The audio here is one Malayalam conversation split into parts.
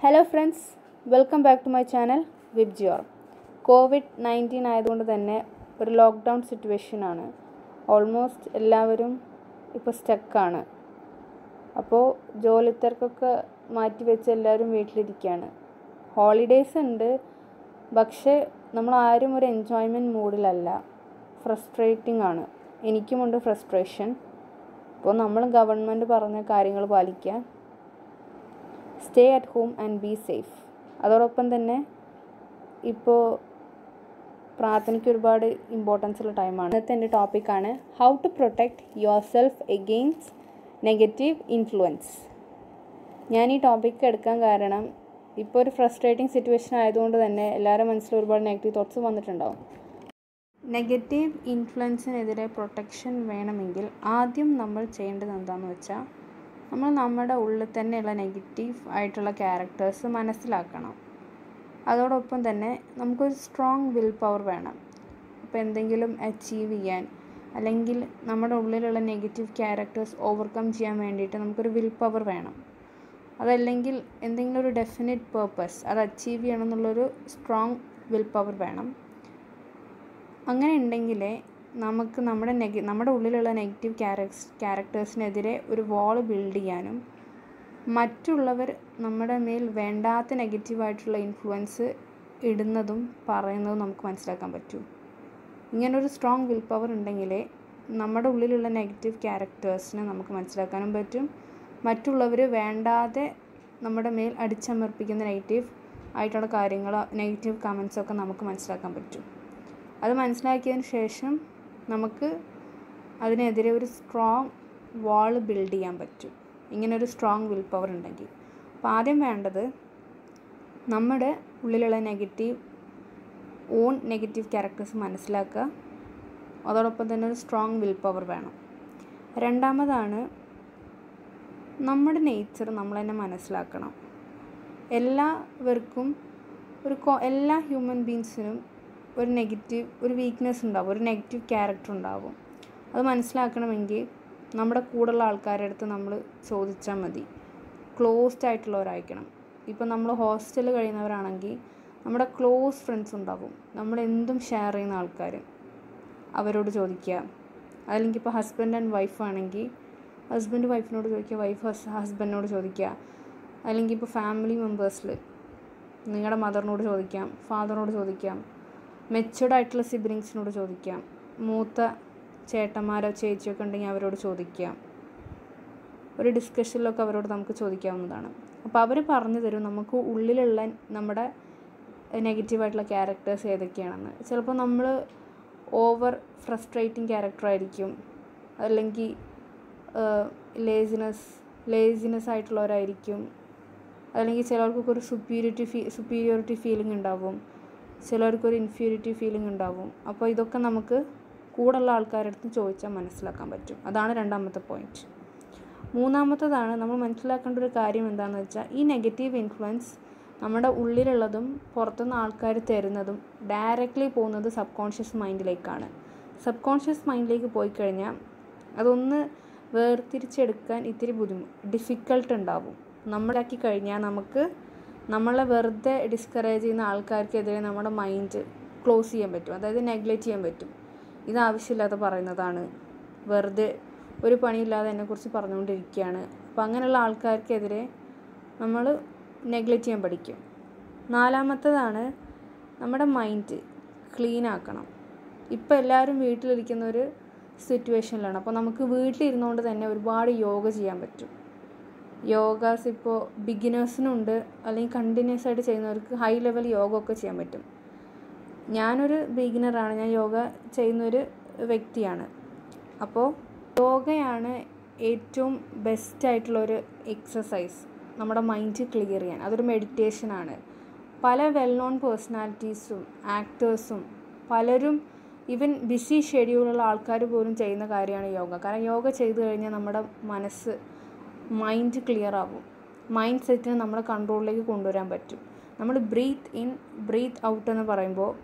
Hello friends welcome back to my channel Vibgyor covid nineteen ആയതുകൊണ്ട് തന്നെ ഒരു ലോക്ക്ഡൗൺ സിറ്റുവേഷനാണ് ഓൾമോസ്റ്റ് എല്ലാവരും ഇപ്പോൾ സ്റ്റക്കാണ് അപ്പോൾ ജോലി തിരക്കൊക്കെ മാറ്റി വെച്ച് എല്ലാവരും വീട്ടിലിരിക്കുകയാണ് ഹോളിഡേയ്സ് ഉണ്ട് പക്ഷേ നമ്മൾ ആരും ഒരു എൻജോയ്മെന്റ് മൂഡിലല്ല. ഫ്രസ്ട്രേറ്റിംഗ് ആണ്. എനിക്കുമുണ്ട് ഫ്രസ്ട്രേഷൻ അപ്പോൾ നമ്മൾ ഗവൺമെന്റ് പറഞ്ഞ കാര്യങ്ങൾ പാലിക്കുക stay at home and be safe. അതോടൊപ്പം തന്നെ ഇപ്പോൾ പ്രാർത്ഥനയ്ക്ക് ഒരുപാട് ഇമ്പോർട്ടൻസ് ഉള്ള ടൈമാണ് ഇന്നത്തെ എന്റെ ടോപ്പിക്കാണ് how to protect yourself against negative influence ഞാൻ ഈ ടോപ്പിക്ക് എടുക്കാൻ കാരണം ഇപ്പോൾ ഒരു ഫ്രസ്ട്രേറ്റിംഗ് സിറ്റുവേഷൻ ആയതുകൊണ്ട് തന്നെ എല്ലാവരുടെ മനസ്സിൽ ഒരുപാട് നെഗറ്റീവ് തോട്ട്സ് വന്നിട്ടുണ്ടാവും. നെഗറ്റീവ് ഇൻഫ്ലുവൻസിനെതിരെ പ്രൊട്ടക്ഷൻ വേണമെങ്കിൽ ആദ്യം നമ്മൾ ചെയ്യേണ്ടത് എന്താണെന്ന് വെച്ചാൽ നമ്മൾ നമ്മുടെ ഉള്ളിൽ തന്നെയുള്ള നെഗറ്റീവ് ആയിട്ടുള്ള ക്യാരക്ടേഴ്സ് മനസ്സിലാക്കണം. അതോടൊപ്പം തന്നെ നമുക്കൊരു സ്ട്രോങ് വിൽ പവർ വേണം. അപ്പോൾ എന്തെങ്കിലും അച്ചീവ് ചെയ്യാൻ അല്ലെങ്കിൽ നമ്മുടെ ഉള്ളിലുള്ള നെഗറ്റീവ് ക്യാരക്ടേഴ്സ് ഓവർകം ചെയ്യാൻ വേണ്ടിയിട്ട് നമുക്കൊരു വിൽ പവർ വേണം. അതല്ലെങ്കിൽ എന്തെങ്കിലും ഒരു ഡെഫിനറ്റ് പേർപ്പസ് അത് അച്ചീവ് ചെയ്യണം എന്നുള്ളൊരു സ്ട്രോങ് വിൽ പവർ വേണം. അങ്ങനെ ഉണ്ടെങ്കിലേ നമുക്ക് നമ്മുടെ നെഗ നമ്മുടെ ഉള്ളിലുള്ള നെഗറ്റീവ് ക്യാരക്സ് ക്യാരക്ടേഴ്സിനെതിരെ ഒരു വാൾ ബിൽഡ് ചെയ്യാനും മറ്റുള്ളവർ നമ്മുടെ മേൽ വേണ്ടാത്ത നെഗറ്റീവായിട്ടുള്ള ഇൻഫ്ലുവൻസ് ഇടുന്നതും പറയുന്നതും നമുക്ക് മനസ്സിലാക്കാൻ പറ്റൂ. ഇങ്ങനൊരു സ്ട്രോങ് വിൽ പവർ ഉണ്ടെങ്കിലേ നമ്മുടെ ഉള്ളിലുള്ള നെഗറ്റീവ് ക്യാരക്ടേഴ്സിനെ നമുക്ക് മനസ്സിലാക്കാനും പറ്റും. മറ്റുള്ളവർ വേണ്ടാതെ നമ്മുടെ മേൽ അടിച്ചമർപ്പിക്കുന്ന നെഗറ്റീവ് ആയിട്ടുള്ള കാര്യങ്ങൾ നെഗറ്റീവ് കമൻസൊക്കെ നമുക്ക് മനസ്സിലാക്കാൻ പറ്റും. അത് മനസ്സിലാക്കിയതിന് ശേഷം നമുക്ക് അതിനെതിരെ ഒരു സ്ട്രോങ് വാൾ ബിൽഡ് ചെയ്യാൻ പറ്റും. ഇങ്ങനെ ഒരു സ്ട്രോങ് വിൽ പവർ ഉണ്ടെങ്കിൽ. അപ്പോൾ ആദ്യം വേണ്ടത് നമ്മുടെ ഉള്ളിലുള്ള നെഗറ്റീവ് ഓൺ നെഗറ്റീവ് ക്യാരക്ടേഴ്സ് മനസ്സിലാക്കുക. അതോടൊപ്പം തന്നെ ഒരു സ്ട്രോങ് വിൽ പവർ വേണം. രണ്ടാമതാണ് നമ്മുടെ നേച്ചർ നമ്മൾ തന്നെ മനസ്സിലാക്കണം. എല്ലാവർക്കും ഒരു എല്ലാ ഹ്യൂമൻ ബീങ്സിനും ഒരു നെഗറ്റീവ് ഒരു വീക്ക്നെസ് ഉണ്ടാവും ഒരു നെഗറ്റീവ് ക്യാരക്ടർ ഉണ്ടാവും. അത് മനസ്സിലാക്കണമെങ്കിൽ നമ്മുടെ കൂടെയുള്ള ആൾക്കാരുടെ അടുത്ത് നമ്മൾ ചോദിച്ചാൽ മതി. ക്ലോസ്ഡ് ആയിട്ടുള്ളവരായിരിക്കണം ഇപ്പോൾ നമ്മൾ ഹോസ്റ്റലിൽ കഴിയുന്നവരാണെങ്കിൽ നമ്മുടെ ക്ലോസ് ഫ്രണ്ട്സ് ഉണ്ടാവും. നമ്മൾ എന്തും ഷെയർ ചെയ്യുന്ന ആൾക്കാർ അവരോട് ചോദിക്കുക. അല്ലെങ്കിൽ ഇപ്പോൾ ഹസ്ബൻഡ് ആൻഡ് വൈഫ് ആണെങ്കിൽ ഹസ്ബൻഡ് വൈഫിനോട് ചോദിക്കുക വൈഫ് ഹസ്ബൻഡിനോട് ചോദിക്കുക. അല്ലെങ്കിൽ ഇപ്പോൾ ഫാമിലി മെമ്പേഴ്സിൽ നിങ്ങളുടെ മദറിനോട് ചോദിക്കാം ഫാദറിനോട് ചോദിക്കാം. മെച്ചുവർഡ് ആയിട്ടുള്ള സിബ്ലിങ്സിനോട് ചോദിക്കാം. മൂത്ത ചേട്ടന്മാരോ ചേച്ചിയൊക്കെ ഉണ്ടെങ്കിൽ അവരോട് ചോദിക്കാം. ഒരു ഡിസ്കഷനിലൊക്കെ അവരോട് നമുക്ക് ചോദിക്കാവുന്നതാണ്. അപ്പോൾ അവർ പറഞ്ഞു തരും നമുക്ക് ഉള്ളിലുള്ള നമ്മുടെ നെഗറ്റീവായിട്ടുള്ള ക്യാരക്ടേഴ്സ് ഏതൊക്കെയാണെന്ന്. ചിലപ്പോൾ നമ്മൾ ഓവർ ഫ്രസ്ട്രേറ്റിംഗ് ക്യാരക്ടറായിരിക്കും അല്ലെങ്കിൽ ലേസിനെസ് ലേസിനെസ് ആയിട്ടുള്ളവരായിരിക്കും. അല്ലെങ്കിൽ ചിലർക്കൊക്കെ ഒരു സുപ്പീരിറ്റി ഫീ സുപ്പീരിയോറിറ്റി ഫീലിംഗ് ഉണ്ടാവും. ചിലർക്കൊരു ഇൻഫീരിയറിറ്റി ഫീലിംഗ് ഉണ്ടാവും. അപ്പോൾ ഇതൊക്കെ നമുക്ക് കൂടുള്ള ആൾക്കാരുടെ അടുത്ത് ചോദിച്ചാൽ മനസ്സിലാക്കാൻ പറ്റും. അതാണ് രണ്ടാമത്തെ പോയിന്റ് മൂന്നാമത്തതാണ് നമ്മൾ മനസ്സിലാക്കേണ്ട ഒരു കാര്യം എന്താണെന്ന് വെച്ചാൽ ഈ നെഗറ്റീവ് ഇൻഫ്ലുവൻസ് നമ്മുടെ ഉള്ളിലുള്ളതും പുറത്തുനിന്ന് ആൾക്കാർ തരുന്നതും ഡയറക്റ്റ്ലി പോകുന്നത് സബ് കോൺഷ്യസ് മൈൻഡിലേക്കാണ് സബ് കോൺഷ്യസ് മൈൻഡിലേക്ക് പോയി കഴിഞ്ഞാൽ അതൊന്ന് വേർതിരിച്ചെടുക്കാൻ ഇത്തിരി ബുദ്ധിമുട്ട് ഡിഫിക്കൽട്ട് ഉണ്ടാവും. നമ്മളാക്കി കഴിഞ്ഞാൽ നമുക്ക് നമ്മളെ വെറുതെ ഡിസ്കറേജ് ചെയ്യുന്ന ആൾക്കാർക്കെതിരെ നമ്മുടെ മൈൻഡ് ക്ലോസ് ചെയ്യാൻ പറ്റും. അതായത് നെഗ്ലക്റ്റ് ചെയ്യാൻ പറ്റും. ഇത് ആവശ്യമില്ലാതെ പറയുന്നതാണ്. വെറുതെ ഒരു പണിയില്ലാതെ എന്നെക്കുറിച്ച് പറഞ്ഞുകൊണ്ടിരിക്കുകയാണ്. അപ്പം അങ്ങനെയുള്ള ആൾക്കാർക്കെതിരെ നമ്മൾ നെഗ്ലക്റ്റ് ചെയ്യാൻ പഠിക്കും. നാലാമത്തതാണ് നമ്മുടെ മൈൻഡ് ക്ലീൻ ആക്കണം. ഇപ്പോൾ എല്ലാവരും വീട്ടിലിരിക്കുന്ന ഒരു സിറ്റുവേഷനിലാണ് അപ്പോൾ നമുക്ക് വീട്ടിലിരുന്നുകൊണ്ട് തന്നെ ഒരുപാട് യോഗ ചെയ്യാൻ പറ്റും. യോഗാസ് ഇപ്പോൾ ബിഗിനേഴ്സിനുണ്ട് അല്ലെങ്കിൽ കണ്ടിന്യൂസ് ആയിട്ട് ചെയ്യുന്നവർക്ക് ഹൈ ലെവൽ യോഗ ഒക്കെ ചെയ്യാൻ പറ്റും. ഞാനൊരു ബിഗിനറാണ് ഞാൻ യോഗ ചെയ്യുന്നൊരു വ്യക്തിയാണ്. അപ്പോൾ യോഗയാണ് ഏറ്റവും ബെസ്റ്റ് ആയിട്ടുള്ളൊരു എക്സസൈസ് നമ്മുടെ മൈൻഡ് ക്ലിയർ ചെയ്യാൻ. അതൊരു മെഡിറ്റേഷനാണ് പല വെൽ നോൺ പേഴ്സണാലിറ്റീസും ആക്ടേഴ്സും പലരും ഈവൻ ബിസി ഷെഡ്യൂളുള്ള ആൾക്കാർ പോലും ചെയ്യുന്ന കാര്യമാണ് യോഗ. കാരണം യോഗ ചെയ്തു കഴിഞ്ഞാൽ നമ്മുടെ മനസ്സ് മൈൻഡ് ക്ലിയർ ആവും. മൈൻഡ് സെറ്റിനെ നമ്മുടെ കൺട്രോളിലേക്ക് കൊണ്ടുവരാൻ പറ്റും. നമ്മൾ ബ്രീത്ത് ഇൻ ബ്രീത്ത് ഔട്ട് എന്ന് പറയുമ്പോൾ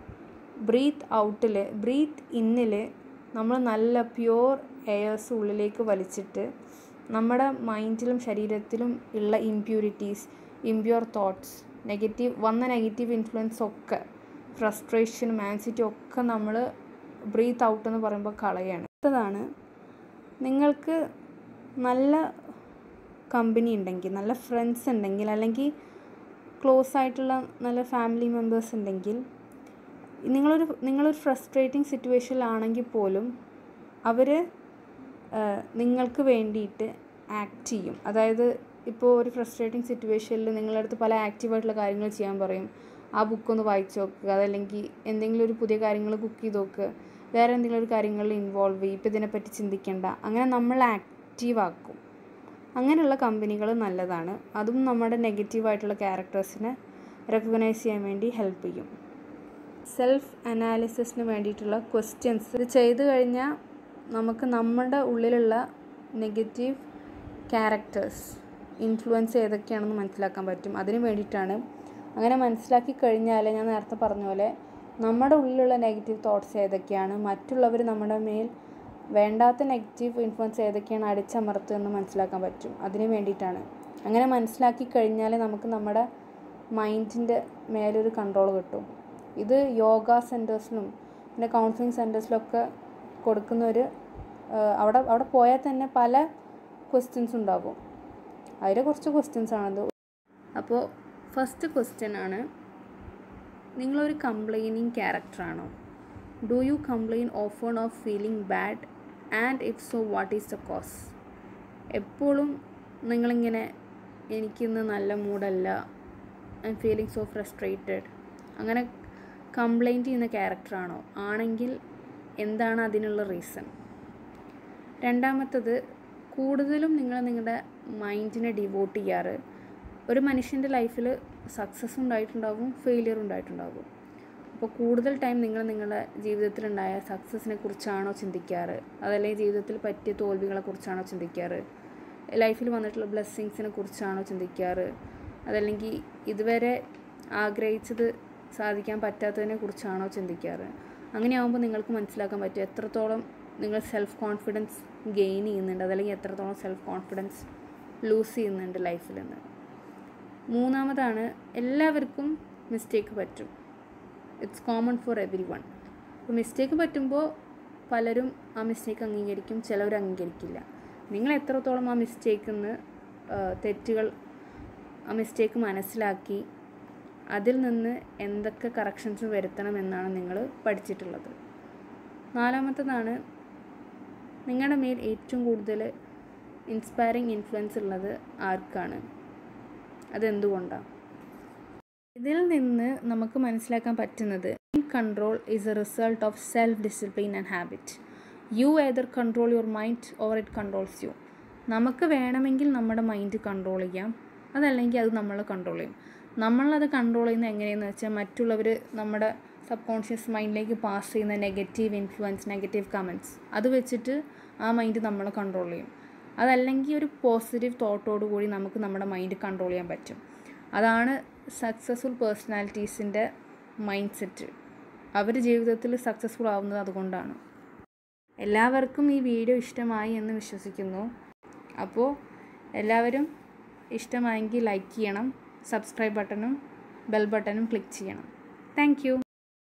ബ്രീത്ത് ഔട്ടിൽ ബ്രീത്ത് ഇന്നിൽ നമ്മൾ നല്ല പ്യുവർ എയർസ് ഉള്ളിലേക്ക് വലിച്ചിട്ട് നമ്മുടെ മൈൻഡിലും ശരീരത്തിലും ഉള്ള ഇമ്പ്യൂരിറ്റീസ് ഇംപ്യൂർ തോട്ട്സ് നെഗറ്റീവ് വന്ന നെഗറ്റീവ് ഇൻഫ്ലുവൻസ് ഒക്കെ ഫ്രസ്ട്രേഷൻ ആൻസിറ്റി ഒക്കെ നമ്മൾ ബ്രീത്ത് ഔട്ട് എന്ന് പറയുമ്പോൾ കളയാണ്. അടുത്തതാണ് നിങ്ങൾക്ക് നല്ല കമ്പനി ഉണ്ടെങ്കിൽ നല്ല ഫ്രണ്ട്സ് ഉണ്ടെങ്കിൽ അല്ലെങ്കിൽ ക്ലോസ് ആയിട്ടുള്ള നല്ല ഫാമിലി മെമ്പേഴ്സ് ഉണ്ടെങ്കിൽ നിങ്ങളൊരു നിങ്ങളൊരു ഫ്രസ്ട്രേറ്റിംഗ് സിറ്റുവേഷനിലാണെങ്കിൽ പോലും അവർ നിങ്ങൾക്ക് വേണ്ടിയിട്ട് ആക്ട് ചെയ്യും. അതായത് ഇപ്പോൾ ഒരു ഫ്രസ്ട്രേറ്റിംഗ് സിറ്റുവേഷനിൽ നിങ്ങളുടെ അടുത്ത് പല ആക്റ്റീവായിട്ടുള്ള കാര്യങ്ങൾ ചെയ്യാൻ പറയും. ആ ബുക്കൊന്ന് വായിച്ചു നോക്കുക അതല്ലെങ്കിൽ എന്തെങ്കിലും ഒരു പുതിയ കാര്യങ്ങൾ കുക്ക് ചെയ്ത് നോക്കുക വേറെ എന്തെങ്കിലും ഒരു കാര്യങ്ങളിൽ ഇൻവോൾവ് ചെയ്യും ഇപ്പോൾ ഇതിനെപ്പറ്റി ചിന്തിക്കേണ്ട. അങ്ങനെ നമ്മൾ ആക്റ്റീവ് ആക്കും. അങ്ങനെയുള്ള കമ്പനികൾ നല്ലതാണ്. അതും നമ്മുടെ നെഗറ്റീവായിട്ടുള്ള ക്യാരക്ടേഴ്സിനെ റെക്കഗ്നൈസ് ചെയ്യാൻ വേണ്ടി ഹെൽപ്പ് ചെയ്യും. സെൽഫ് അനാലിസിസിന് വേണ്ടിയിട്ടുള്ള ക്വസ്റ്റ്യൻസ് ഇത് ചെയ്തു കഴിഞ്ഞാൽ നമുക്ക് നമ്മുടെ ഉള്ളിലുള്ള നെഗറ്റീവ് ക്യാരക്ടേഴ്സ് ഇൻഫ്ലുവൻസ് ഏതൊക്കെയാണെന്ന് മനസ്സിലാക്കാൻ പറ്റും. അതിന് വേണ്ടിയിട്ടാണ്. അങ്ങനെ മനസ്സിലാക്കി കഴിഞ്ഞാൽ ഞാൻ നേരത്തെ പറഞ്ഞ പോലെ നമ്മുടെ ഉള്ളിലുള്ള നെഗറ്റീവ് തോട്ട്സ് ഏതൊക്കെയാണ്? മറ്റുള്ളവർ നമ്മുടെ മേൽ വേണ്ടാത്ത നെഗറ്റീവ് ഇൻഫ്ലുവൻസ് ഏതൊക്കെയാണ് അടിച്ചമർത്തുമെന്ന് മനസ്സിലാക്കാൻ പറ്റും. അതിന് വേണ്ടിയിട്ടാണ്. അങ്ങനെ മനസ്സിലാക്കി കഴിഞ്ഞാൽ നമുക്ക് നമ്മുടെ മൈൻഡിന്റെ മേലൊരു കൺട്രോൾ കിട്ടും. ഇത് യോഗ സെന്റേഴ്സിലും പിന്നെ കൗൺസിലിംഗ് സെന്റേഴ്സിലൊക്കെ കൊടുക്കുന്ന ഒരു അവിടെ അവിടെ പോയാൽ തന്നെ പല ക്വസ്റ്റ്യൻസ് ഉണ്ടാകും അതിൽ കുറച്ച് ക്വസ്റ്റ്യൻസ് ആണത്. അപ്പോൾ ഫസ്റ്റ് ക്വസ്റ്റ്യൻ ആണ് നിങ്ങളൊരു complaining ക്യാരക്ടറാണോ do you complain often of feeling bad and if so what is the cause എപ്പോഴും നിങ്ങളിങ്ങനെ എനിക്കിന്ന് നല്ല മൂഡല്ല I am feeling so frustrated അങ്ങനെ കംപ്ലൈന്റ് ചെയ്യുന്ന ക്യാരക്ടറാണോ ആണെങ്കിൽ എന്താണ് അതിനുള്ള റീസൺ രണ്ടാമത്തത് കൂടുതലും നിങ്ങൾ നിങ്ങളുടെ മൈൻഡിനെ ഡിവോട്ട് ചെയ്യാറ്. ഒരു മനുഷ്യന്റെ ലൈഫിൽ സക്സസ് ഉണ്ടായിട്ടുണ്ടാകും ഫെയിലിയർ ഉണ്ടായിട്ടുണ്ടാകും അപ്പോൾ കൂടുതൽ ടൈം നിങ്ങൾ നിങ്ങളുടെ ജീവിതത്തിലുണ്ടായ സക്സസിനെ കുറിച്ചാണോ ചിന്തിക്കാറ്? അതല്ലെങ്കിൽ ജീവിതത്തിൽ പറ്റിയ തോൽവികളെ കുറിച്ചാണോ ചിന്തിക്കാറ്? ലൈഫിൽ വന്നിട്ടുള്ള ബ്ലെസ്സിങ്സിനെ കുറിച്ചാണോ ചിന്തിക്കാറ്? അതല്ലെങ്കിൽ ഇതുവരെ ആഗ്രഹിച്ചത് സാധിക്കാൻ പറ്റാത്തതിനെ കുറിച്ചാണോ ചിന്തിക്കാറ്? അങ്ങനെയാകുമ്പോൾ നിങ്ങൾക്ക് മനസ്സിലാക്കാൻ പറ്റും എത്രത്തോളം നിങ്ങൾ സെൽഫ് കോൺഫിഡൻസ് ഗെയിൻ ചെയ്യുന്നുണ്ട് അതല്ലെങ്കിൽ എത്രത്തോളം സെൽഫ് കോൺഫിഡൻസ് ലൂസ് ചെയ്യുന്നുണ്ട് ലൈഫിൽ നിന്ന്. മൂന്നാമതാണ് എല്ലാവർക്കും മിസ്റ്റേക്ക് പറ്റും. It's common for everyone അപ്പോൾ മിസ്റ്റേക്ക് പറ്റുമ്പോൾ പലരും ആ മിസ്റ്റേക്ക് അംഗീകരിക്കും ചിലവർ അംഗീകരിക്കില്ല. നിങ്ങൾ എത്രത്തോളം ആ മിസ്റ്റേക്കിൽ നിന്ന് തെറ്റുകൾ ആ മിസ്റ്റേക്ക് മനസ്സിലാക്കി അതിൽ നിന്ന് എന്തൊക്കെ കറക്ഷൻസ് വരുത്തണമെന്നാണ് നിങ്ങൾ പഠിച്ചിട്ടുള്ളത്. നാലാമത്തതാണ് നിങ്ങളുടെ മേൽ ഏറ്റവും കൂടുതൽ ഇൻസ്പയറിങ് ഇൻഫ്ലുവൻസ് ഉള്ളത് ആർക്കാണ്? അതെന്തുകൊണ്ടാണ് ഇതിൽ നിന്ന് നമുക്ക് മനസ്സിലാക്കാൻ പറ്റുന്നത് control is a result of self discipline and habit you either control your mind or it controls you നമുക്ക് വേണമെങ്കിൽ നമ്മുടെ മൈൻഡ് കൺട്രോൾ ചെയ്യാം. അതല്ലെങ്കിൽ അത് നമ്മൾ കൺട്രോൾ ചെയ്യും. നമ്മളത് കൺട്രോൾ ചെയ്യുന്നത് എങ്ങനെയെന്ന് വെച്ചാൽ മറ്റുള്ളവർ നമ്മുടെ സബ് കോൺഷ്യസ് മൈൻഡിലേക്ക് പാസ് ചെയ്യുന്ന നെഗറ്റീവ് ഇൻഫ്ലുവൻസ് നെഗറ്റീവ് കമന്റ്സ് അത് വെച്ചിട്ട് ആ മൈൻഡ് നമ്മൾ കൺട്രോൾ ചെയ്യും. അതല്ലെങ്കിൽ ഒരു പോസിറ്റീവ് തോട്ടോടു കൂടി നമുക്ക് നമ്മുടെ മൈൻഡ് കൺട്രോൾ ചെയ്യാൻ പറ്റും. അതാണ് സക്സസ്ഫുൾ പേഴ്സണാലിറ്റീസിന്റെ മൈൻഡ് സെറ്റ് അവർ ജീവിതത്തിൽ സക്സസ്ഫുൾ ആവുന്നത് അതുകൊണ്ടാണ്. എല്ലാവർക്കും ഈ വീഡിയോ ഇഷ്ടമായി എന്ന് വിശ്വസിക്കുന്നു. അപ്പോൾ എല്ലാവരും ഇഷ്ടമായെങ്കിൽ ലൈക്ക് ചെയ്യണം സബ്സ്ക്രൈബ് ബട്ടണും ബെൽ ബട്ടണും ക്ലിക്ക് ചെയ്യണം. താങ്ക്